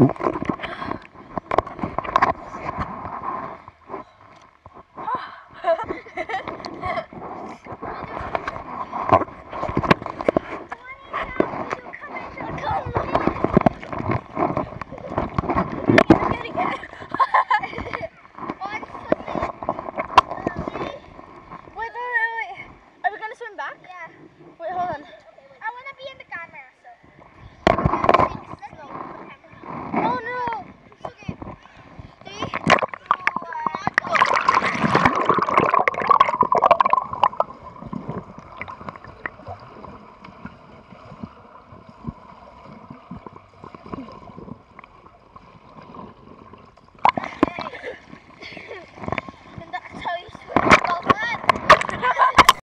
Mm-hmm.